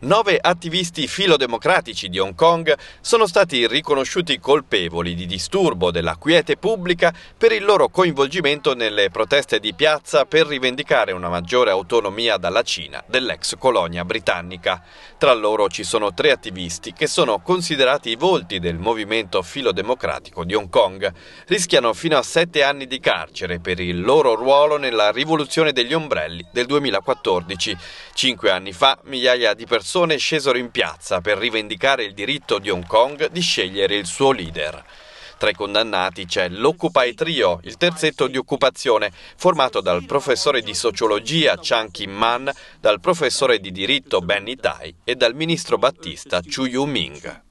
Nove attivisti filodemocratici di Hong Kong sono stati riconosciuti colpevoli di disturbo della quiete pubblica per il loro coinvolgimento nelle proteste di piazza per rivendicare una maggiore autonomia dalla Cina dell'ex colonia britannica. Tra loro ci sono tre attivisti che sono considerati i volti del movimento filodemocratico di Hong Kong. Rischiano fino a sette anni di carcere per il loro ruolo nella rivoluzione degli ombrelli del 2014. Cinque anni fa migliaia di persone persone scesero in piazza per rivendicare il diritto di Hong Kong di scegliere il suo leader. Tra i condannati c'è l'Occupy Trio, il terzetto di occupazione, formato dal professore di sociologia Chang Kim-man, dal professore di diritto Benny Tai e dal ministro battista Chu Yu-ming.